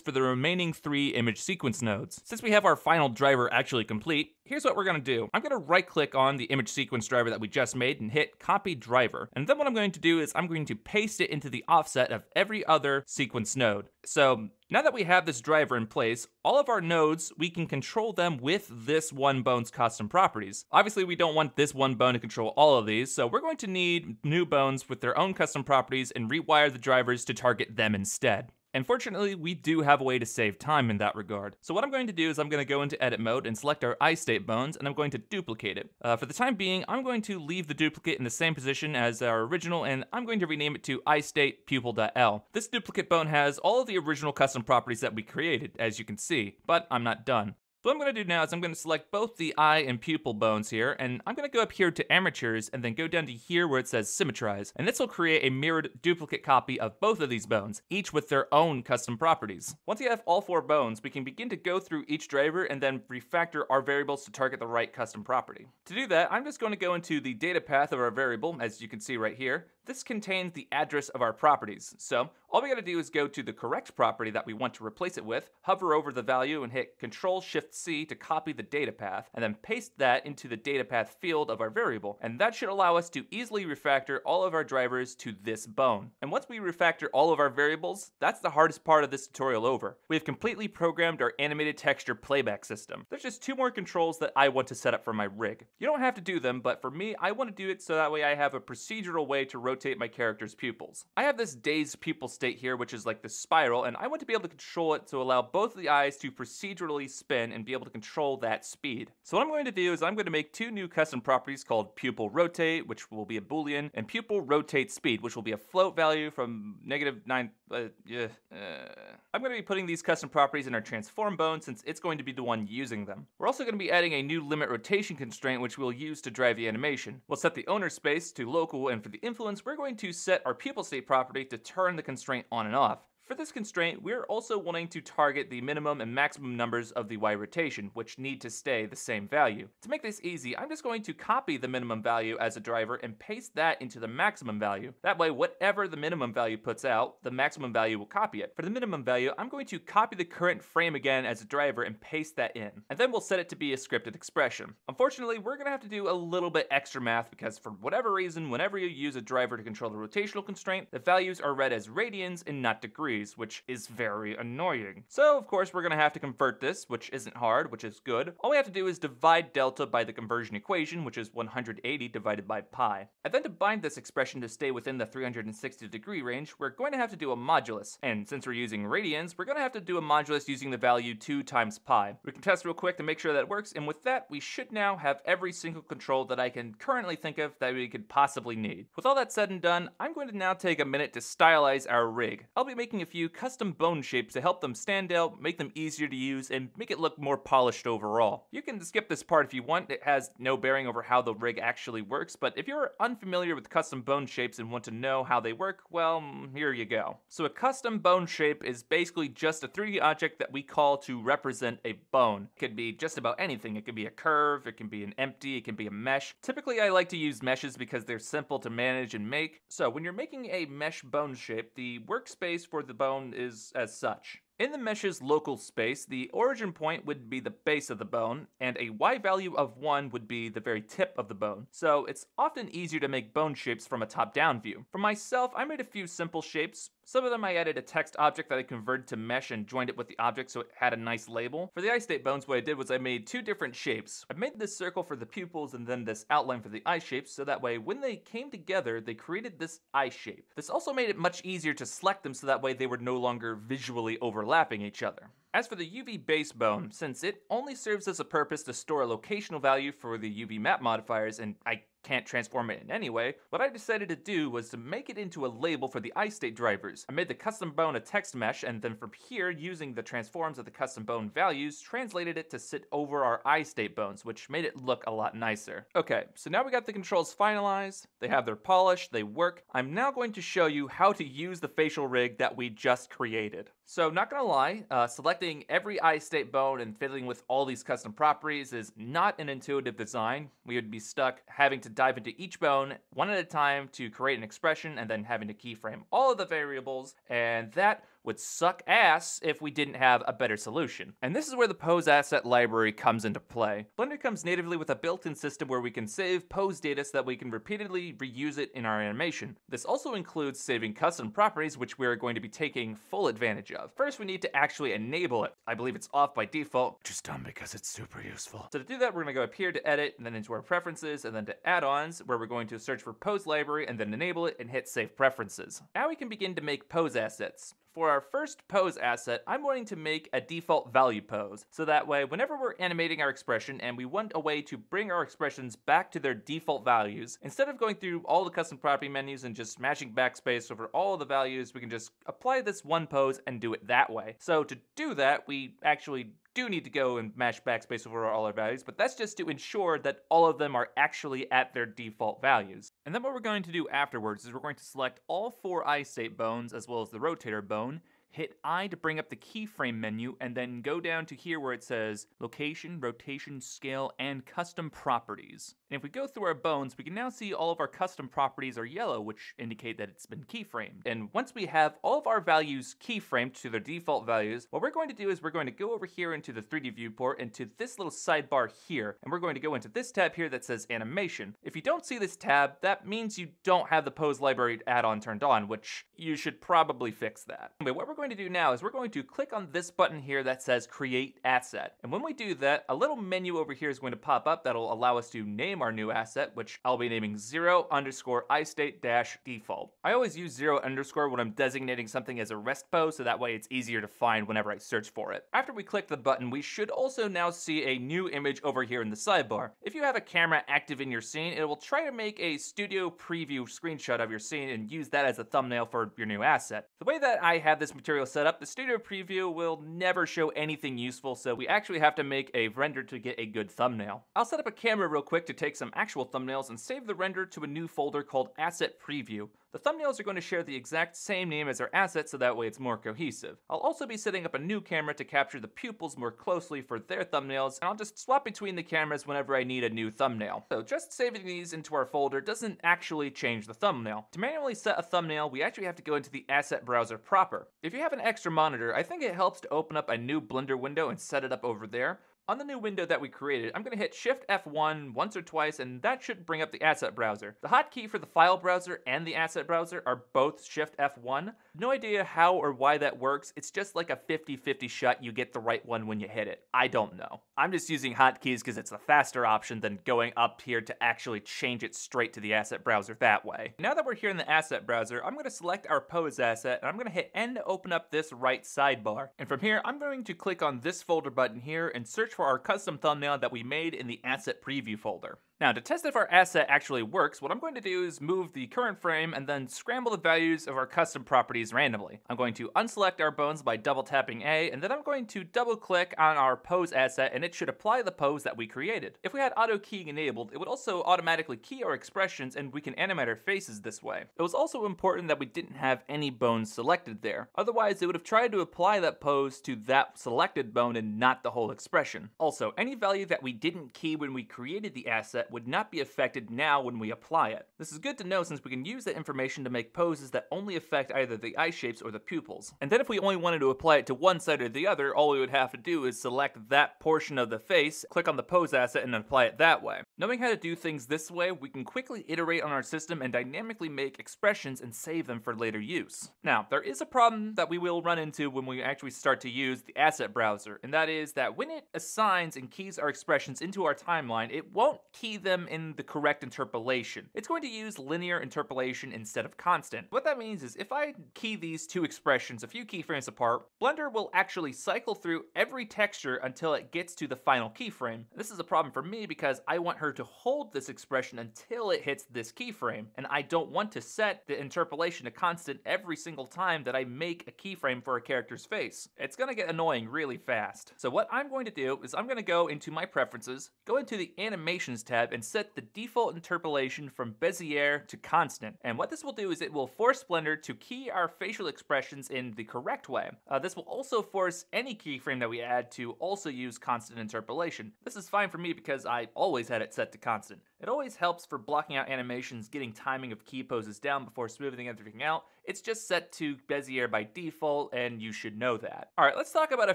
for the remaining three image sequence nodes. Since we have our final driver actually complete, here's what we're gonna do. I'm gonna right click on the image sequence driver that we just made and hit copy driver. And then what I'm going to do is I'm going to paste it into the offset of every other sequence node. So now that we have this driver in place, all of our nodes, we can control them with this one bone's custom properties. Obviously, we don't want this one bone to control all of these, so we're going to need new bones with their own custom properties and rewire the drivers to target them instead. Unfortunately, we do have a way to save time in that regard. So what I'm going to do is I'm going to go into edit mode and select our EyeState bones and I'm going to duplicate it. Uh, for the time being, I'm going to leave the duplicate in the same position as our original and I'm going to rename it to EyeState pupil.l. This duplicate bone has all of the original custom properties that we created, as you can see, but I'm not done. So what I'm going to do now is I'm going to select both the eye and pupil bones here, and I'm going to go up here to armatures and then go down to here where it says symmetrize. And this will create a mirrored duplicate copy of both of these bones, each with their own custom properties. Once you have all four bones, we can begin to go through each driver and then refactor our variables to target the right custom property. To do that, I'm just going to go into the data path of our variable, as you can see right here. This contains the address of our properties. So all we gotta do is go to the correct property that we want to replace it with, hover over the value and hit Control Shift C to copy the data path, and then paste that into the data path field of our variable. And that should allow us to easily refactor all of our drivers to this bone. And once we refactor all of our variables, that's the hardest part of this tutorial over. We have completely programmed our animated texture playback system. There's just two more controls that I want to set up for my rig. You don't have to do them, but for me, I want to do it so that way I have a procedural way to rotate rotate my character's pupils. I have this dazed pupil state here, which is like the spiral, and I want to be able to control it to allow both of the eyes to procedurally spin and be able to control that speed. So what I'm going to do is I'm going to make two new custom properties called pupil rotate, which will be a boolean, and pupil rotate speed, which will be a float value from negative nine, uh, yeah, uh. I'm going to be putting these custom properties in our transform bone since it's going to be the one using them. We're also going to be adding a new limit rotation constraint, which we'll use to drive the animation. We'll set the owner space to local, and for the influence, we're going to set our pupil state property to turn the constraint on and off. For this constraint, we're also wanting to target the minimum and maximum numbers of the Y rotation, which need to stay the same value. To make this easy, I'm just going to copy the minimum value as a driver and paste that into the maximum value. That way, whatever the minimum value puts out, the maximum value will copy it. For the minimum value, I'm going to copy the current frame again as a driver and paste that in. And then we'll set it to be a scripted expression. Unfortunately, we're going to have to do a little bit extra math because for whatever reason, whenever you use a driver to control the rotational constraint, the values are read as radians and not degrees, which is very annoying. So, of course, we're going to have to convert this, which isn't hard, which is good. All we have to do is divide delta by the conversion equation, which is 180 divided by pi. And then to bind this expression to stay within the 360 degree range, we're going to have to do a modulus. And since we're using radians, we're going to have to do a modulus using the value 2 times pi. We can test real quick to make sure that works, and with that, we should now have every single control that I can currently think of that we could possibly need. With all that said and done, I'm going to now take a minute to stylize our rig. I'll be making a few custom bone shapes to help them stand out, make them easier to use, and make it look more polished overall. You can skip this part if you want, it has no bearing over how the rig actually works, but if you're unfamiliar with custom bone shapes and want to know how they work, well, mm, here you go. So a custom bone shape is basically just a 3D object that we call to represent a bone. It could be just about anything. It could be a curve, it can be an empty, it can be a mesh. Typically I like to use meshes because they're simple to manage and make. So when you're making a mesh bone shape, the workspace for the bone is as such. In the mesh's local space, the origin point would be the base of the bone, and a y value of 1 would be the very tip of the bone. So it's often easier to make bone shapes from a top-down view. For myself, I made a few simple shapes. Some of them I added a text object that I converted to mesh and joined it with the object so it had a nice label. For the eye state bones, what I did was I made two different shapes. I made this circle for the pupils and then this outline for the eye shapes, so that way when they came together, they created this eye shape. This also made it much easier to select them so that way they were no longer visually overlapping each other. As for the UV base bone, since it only serves as a purpose to store a locational value for the UV map modifiers, and I can't transform it in any way, what I decided to do was to make it into a label for the EyeState drivers. I made the custom bone a text mesh, and then from here, using the transforms of the custom bone values, translated it to sit over our EyeState bones, which made it look a lot nicer. Okay, so now we got the controls finalized, they have their polish, they work. I'm now going to show you how to use the facial rig that we just created. So not gonna lie, uh, selecting every EyeState bone and fiddling with all these custom properties is not an intuitive design. We would be stuck having to dive into each bone one at a time to create an expression and then having to keyframe all of the variables, and that would suck ass if we didn't have a better solution. And this is where the pose asset library comes into play. Blender comes natively with a built-in system where we can save pose data so that we can repeatedly reuse it in our animation. This also includes saving custom properties, which we are going to be taking full advantage of. First, we need to actually enable it. I believe it's off by default, which is dumb because it's super useful. So to do that, we're gonna go up here to edit, and then into our preferences, and then to add-ons, where we're going to search for pose library, and then enable it, and hit save preferences. Now we can begin to make pose assets. For our first pose asset, I'm wanting to make a default value pose. So that way, whenever we're animating our expression and we want a way to bring our expressions back to their default values, instead of going through all the custom property menus and just smashing backspace over all the values, we can just apply this one pose and do it that way. So to do that, we actually do need to go and mash backspace over all our values, but that's just to ensure that all of them are actually at their default values. And then what we're going to do afterwards is we're going to select all four eye state bones as well as the rotator bone, hit I to bring up the keyframe menu, and then go down to here where it says location, rotation, scale, and custom properties. And if we go through our bones, we can now see all of our custom properties are yellow, which indicate that it's been keyframed. And once we have all of our values keyframed to their default values, what we're going to do is we're going to go over here into the 3D viewport into this little sidebar here, and we're going to go into this tab here that says animation. If you don't see this tab, that means you don't have the pose library add-on turned on, which you should probably fix that. But what we're going to do now is we're going to click on this button here that says create asset. And when we do that, a little menu over here is going to pop up that'll allow us to name our new asset, which I'll be naming zero underscore EyeState dash default. I always use zero underscore when I'm designating something as a rest pose, so that way it's easier to find whenever I search for it. After we click the button, we should also now see a new image over here in the sidebar. If you have a camera active in your scene, it will try to make a studio preview screenshot of your scene and use that as a thumbnail for your new asset. The way that I have this material set up, the studio preview will never show anything useful, so we actually have to make a render to get a good thumbnail. I'll set up a camera real quick to take some actual thumbnails and save the render to a new folder called Asset Preview. The thumbnails are going to share the exact same name as our asset so that way it's more cohesive. I'll also be setting up a new camera to capture the pupils more closely for their thumbnails, and I'll just swap between the cameras whenever I need a new thumbnail. So just saving these into our folder doesn't actually change the thumbnail. To manually set a thumbnail, we actually have to go into the asset browser proper. If you have an extra monitor, I think it helps to open up a new Blender window and set it up over there. On the new window that we created, I'm going to hit Shift F1 once or twice, and that should bring up the asset browser. The hotkey for the file browser and the asset browser are both Shift F1. No idea how or why that works. It's just like a 50-50 shot you get the right one when you hit it. I don't know. I'm just using hotkeys because it's the faster option than going up here to actually change it straight to the asset browser that way. Now that we're here in the asset browser, I'm going to select our pose asset, and I'm going to hit N to open up this right sidebar. And from here, I'm going to click on this folder button here and search for our custom thumbnail that we made in the asset preview folder. Now, to test if our asset actually works, what I'm going to do is move the current frame and then scramble the values of our custom properties randomly. I'm going to unselect our bones by double tapping A, and then I'm going to double click on our pose asset and it should apply the pose that we created. If we had auto keying enabled, it would also automatically key our expressions and we can animate our faces this way. It was also important that we didn't have any bones selected there. Otherwise, it would have tried to apply that pose to that selected bone and not the whole expression. Also, any value that we didn't key when we created the asset would not be affected now when we apply it. This is good to know since we can use that information to make poses that only affect either the eye shapes or the pupils. And then if we only wanted to apply it to one side or the other, all we would have to do is select that portion of the face, click on the pose asset, and apply it that way. Knowing how to do things this way, we can quickly iterate on our system and dynamically make expressions and save them for later use. Now, there is a problem that we will run into when we actually start to use the asset browser, and that is that when it assigns and keys our expressions into our timeline, it won't key them in the correct interpolation. It's going to use linear interpolation instead of constant. What that means is if I key these two expressions a few keyframes apart, Blender will actually cycle through every texture until it gets to the final keyframe. This is a problem for me because I want her to hold this expression until it hits this keyframe, and I don't want to set the interpolation to constant every single time that I make a keyframe for a character's face. It's gonna get annoying really fast. So what I'm going to do is I'm gonna go into my preferences, go into the animations tab and set the default interpolation from Bezier to constant. And what this will do is it will force Blender to key our facial expressions in the correct way. Uh, this will also force any keyframe that we add to also use constant interpolation. This is fine for me because I always had it set to constant. It always helps for blocking out animations, getting timing of key poses down before smoothing everything out. It's just set to Bezier by default, and you should know that. Alright, let's talk about a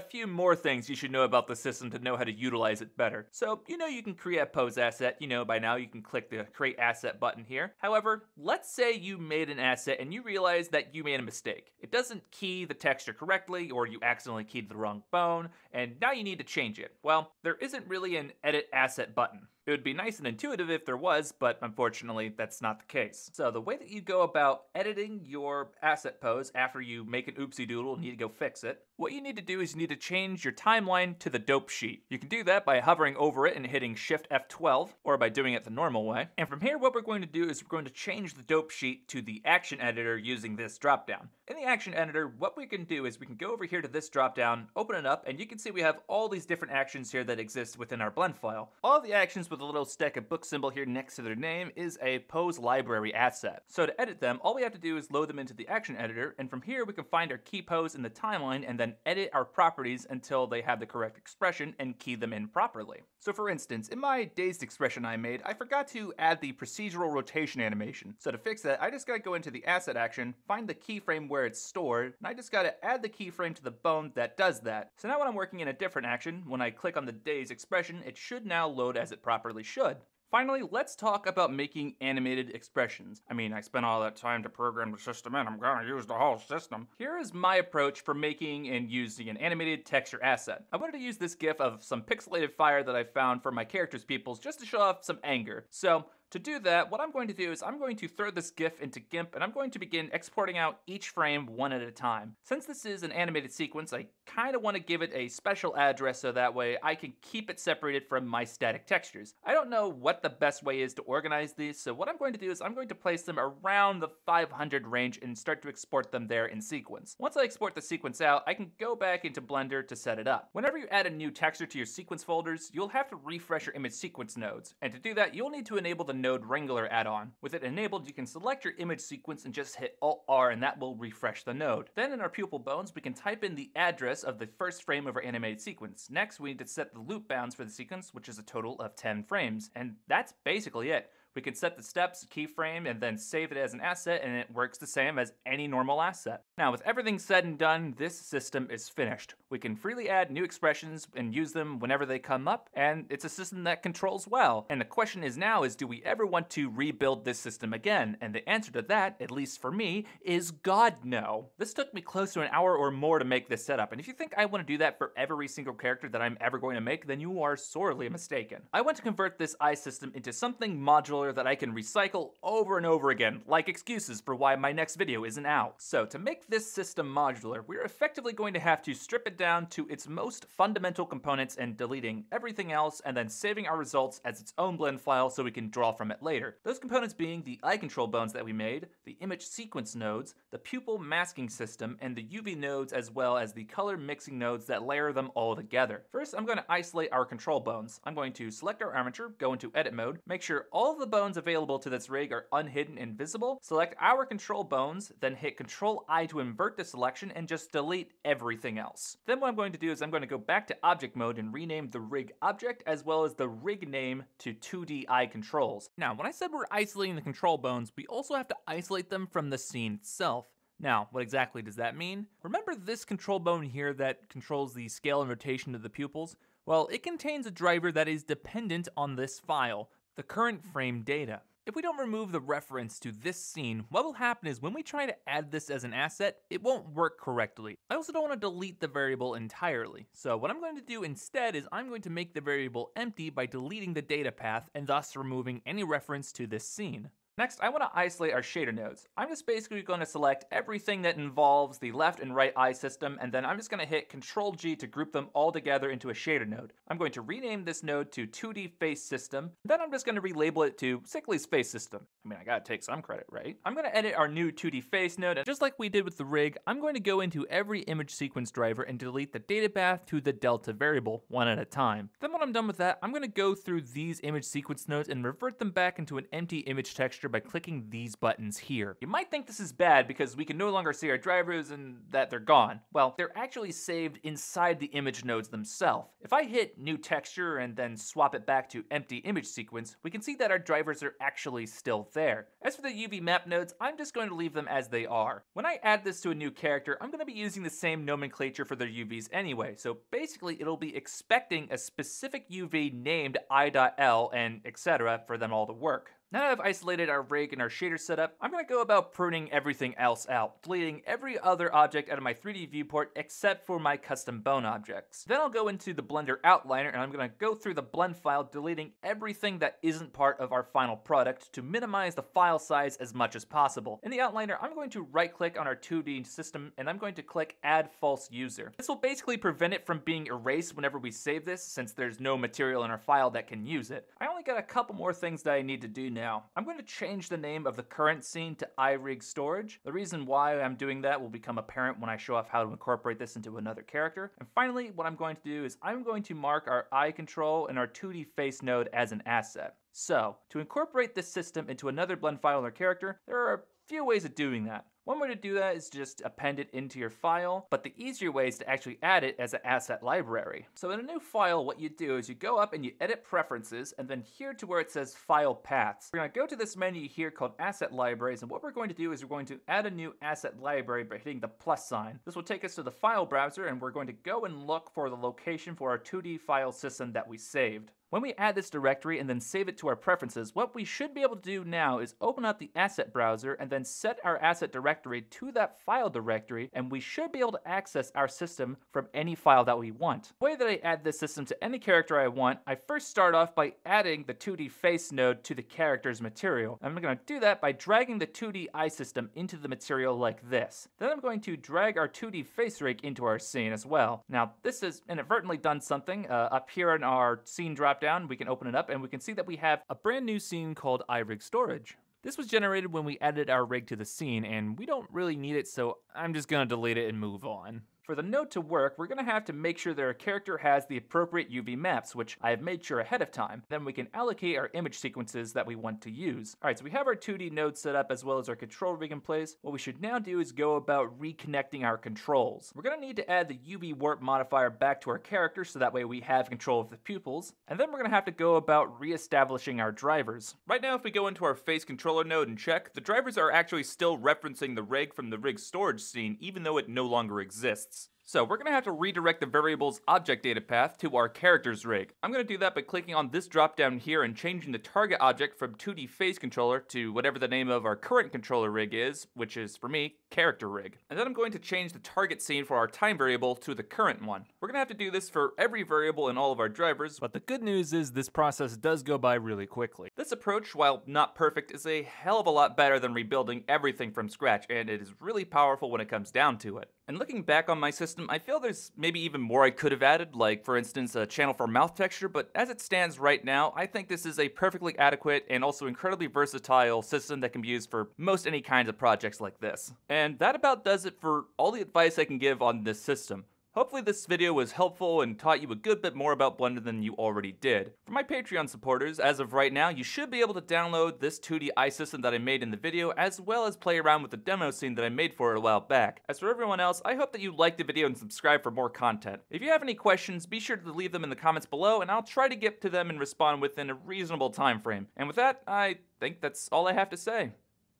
few more things you should know about the system to know how to utilize it better. So, you know you can create a pose asset, you know by now you can click the create asset button here. However, let's say you made an asset and you realize that you made a mistake. It doesn't key the texture correctly, or you accidentally keyed the wrong bone, and now you need to change it. Well, there isn't really an edit asset button. It would be nice and intuitive if there was, but unfortunately that's not the case. So the way that you go about editing your asset pose after you make an oopsie doodle and need to go fix it, what you need to do is you need to change your timeline to the dope sheet. You can do that by hovering over it and hitting Shift F12, or by doing it the normal way. And from here, what we're going to do is we're going to change the dope sheet to the action editor using this dropdown. In the action editor, what we can do is we can go over here to this dropdown, open it up, and you can see we have all these different actions here that exist within our blend file. All the actions with a little stack of book symbol here next to their name is a pose library asset. So to edit them, all we have to do is load them into the action editor, and from here we can find our key pose in the timeline and then edit our properties until they have the correct expression and key them in properly. So for instance, in my dazed expression I made, I forgot to add the procedural rotation animation. So to fix that, I just gotta go into the asset action, find the keyframe where it's stored, and I just gotta add the keyframe to the bone that does that. So now when I'm working in a different action, when I click on the dazed expression, it should now load as it properly should. Finally, let's talk about making animated expressions. I mean, I spent all that time to program the system and I'm gonna use the whole system. Here is my approach for making and using an animated texture asset. I wanted to use this gif of some pixelated fire that I found for my character's pupils just to show off some anger. So, to do that, what I'm going to do is I'm going to throw this GIF into GIMP and I'm going to begin exporting out each frame one at a time. Since this is an animated sequence, I kind of want to give it a special address so that way I can keep it separated from my static textures. I don't know what the best way is to organize these, so what I'm going to do is I'm going to place them around the 500 range and start to export them there in sequence. Once I export the sequence out, I can go back into Blender to set it up. Whenever you add a new texture to your sequence folders, you'll have to refresh your image sequence nodes, and to do that, you'll need to enable the Node Wrangler add-on. With it enabled, you can select your image sequence and just hit Alt-R and that will refresh the node. Then in our pupil bones, we can type in the address of the first frame of our animated sequence. Next, we need to set the loop bounds for the sequence, which is a total of 10 frames. And that's basically it. We can set the steps, keyframe, and then save it as an asset, and it works the same as any normal asset. Now, with everything said and done, this system is finished. We can freely add new expressions and use them whenever they come up, and it's a system that controls well. And the question is now is do we ever want to rebuild this system again? And the answer to that, at least for me, is God no. This took me close to an hour or more to make this setup, and if you think I want to do that for every single character that I'm ever going to make, then you are sorely mistaken. I want to convert this eye system into something modular that I can recycle over and over again, like excuses for why my next video isn't out. So to make this system modular, we're effectively going to have to strip it down to its most fundamental components and deleting everything else and then saving our results as its own blend file so we can draw from it later. Those components being the eye control bones that we made, the image sequence nodes, the pupil masking system, and the UV nodes as well as the color mixing nodes that layer them all together. First, I'm going to isolate our control bones. I'm going to select our armature, go into edit mode, make sure all the bones available to this rig are unhidden and visible, select our control bones, then hit Control I to invert the selection and just delete everything else. Then what I'm going to do is I'm going to go back to object mode and rename the rig object as well as the rig name to 2D eye controls. Now, when I said we're isolating the control bones, we also have to isolate them from the scene itself. Now, what exactly does that mean? Remember this control bone here that controls the scale and rotation of the pupils? Well, it contains a driver that is dependent on this file, the current frame data. If we don't remove the reference to this scene, what will happen is when we try to add this as an asset, it won't work correctly. I also don't want to delete the variable entirely. So what I'm going to do instead is I'm going to make the variable empty by deleting the data path and thus removing any reference to this scene. Next, I want to isolate our shader nodes. I'm just basically going to select everything that involves the left and right eye system, and then I'm just going to hit Control G to group them all together into a shader node. I'm going to rename this node to 2D Face System, then I'm just going to relabel it to Sickly's Face System. I mean, I gotta take some credit, right? I'm going to edit our new 2D Face node, and just like we did with the rig, I'm going to go into every image sequence driver and delete the data path to the delta variable, one at a time. Then when I'm done with that, I'm going to go through these image sequence nodes and revert them back into an empty image texture by clicking these buttons here. You might think this is bad because we can no longer see our drivers and that they're gone. Well, they're actually saved inside the image nodes themselves. If I hit new texture and then swap it back to empty image sequence, we can see that our drivers are actually still there. As for the UV map nodes, I'm just going to leave them as they are. When I add this to a new character, I'm going to be using the same nomenclature for their UVs anyway, so basically it'll be expecting a specific UV named eye.l and etc. for them all to work. Now that I've isolated our rig and our shader setup, I'm going to go about pruning everything else out, deleting every other object out of my 3D viewport except for my custom bone objects. Then I'll go into the Blender outliner and I'm going to go through the blend file, deleting everything that isn't part of our final product to minimize the file size as much as possible. In the outliner, I'm going to right click on our 2D system and I'm going to click add false user. This will basically prevent it from being erased whenever we save this since there's no material in our file that can use it. I only got a couple more things that I need to do now now. I'm going to change the name of the current scene to iRig Storage. The reason why I'm doing that will become apparent when I show off how to incorporate this into another character. And finally, what I'm going to do is I'm going to mark our eye control and our 2D face node as an asset. So, to incorporate this system into another blend file our character, there are a few ways of doing that. One way to do that is just append it into your file, but the easier way is to actually add it as an asset library. So in a new file, what you do is you go up and you edit preferences, and then here to where it says file paths. We're gonna go to this menu here called asset libraries, and what we're going to do is we're going to add a new asset library by hitting the plus sign. This will take us to the file browser, and we're going to go and look for the location for our 2D file system that we saved. When we add this directory and then save it to our preferences, what we should be able to do now is open up the asset browser and then set our asset directory to that file directory, and we should be able to access our system from any file that we want. The way that I add this system to any character I want, I first start off by adding the 2D face node to the character's material. I'm going to do that by dragging the 2D eye system into the material like this. Then I'm going to drag our 2D face rig into our scene as well. Now, this has inadvertently done something. Uh, up here in our scene drop down, we can open it up and we can see that we have a brand new scene called iRig Storage. This was generated when we added our rig to the scene, and we don't really need it, so I'm just gonna delete it and move on. For the node to work, we're going to have to make sure that our character has the appropriate UV maps, which I have made sure ahead of time. Then we can allocate our image sequences that we want to use. Alright, so we have our 2D node set up as well as our control rig in place. What we should now do is go about reconnecting our controls. We're going to need to add the UV warp modifier back to our character so that way we have control of the pupils. And then we're going to have to go about re-establishing our drivers. Right now, if we go into our face controller node and check, the drivers are actually still referencing the rig from the rig storage scene, even though it no longer exists. So we're going to have to redirect the variable's object data path to our character's rig. I'm going to do that by clicking on this drop down here and changing the target object from 2D face controller to whatever the name of our current controller rig is, which is, for me, character rig. And then I'm going to change the target scene for our time variable to the current one. We're going to have to do this for every variable in all of our drivers, but the good news is this process does go by really quickly. This approach, while not perfect, is a hell of a lot better than rebuilding everything from scratch, and it is really powerful when it comes down to it. And looking back on my system, I feel there's maybe even more I could have added, like for instance a channel for mouth texture, but as it stands right now, I think this is a perfectly adequate and also incredibly versatile system that can be used for most any kinds of projects like this. And that about does it for all the advice I can give on this system. Hopefully this video was helpful and taught you a good bit more about Blender than you already did. For my Patreon supporters, as of right now, you should be able to download this 2D eye system that I made in the video, as well as play around with the demo scene that I made for it a while back. As for everyone else, I hope that you liked the video and subscribe for more content. If you have any questions, be sure to leave them in the comments below, and I'll try to get to them and respond within a reasonable time frame. And with that, I think that's all I have to say.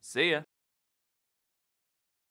See ya.